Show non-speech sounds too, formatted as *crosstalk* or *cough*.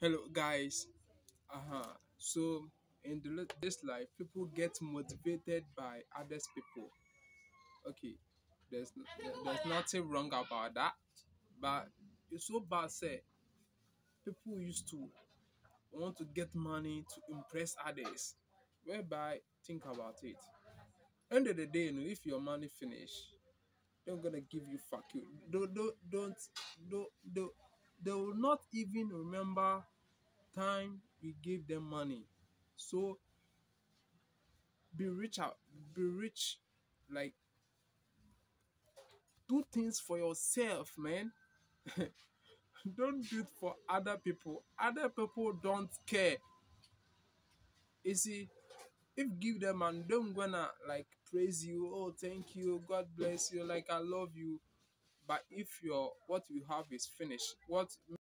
Hello, guys. Uh-huh. So, in the, this life, people get motivated by others people. Okay, there's there's nothing wrong about that, but it's so bad. Say people used to want to get money to impress others. Whereby, think about it. End of the day, you know, if your money finish, they're gonna give you fuck you. Don't don't don't don't, don't they will not even remember time you gave them money. So be rich out, be rich, like do things for yourself, man. *laughs* don't do it for other people. Other people don't care. You see, if give them and don't gonna like praise you, oh thank you, God bless you, like I love you. But if your what you have is finished, what